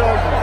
Johnson.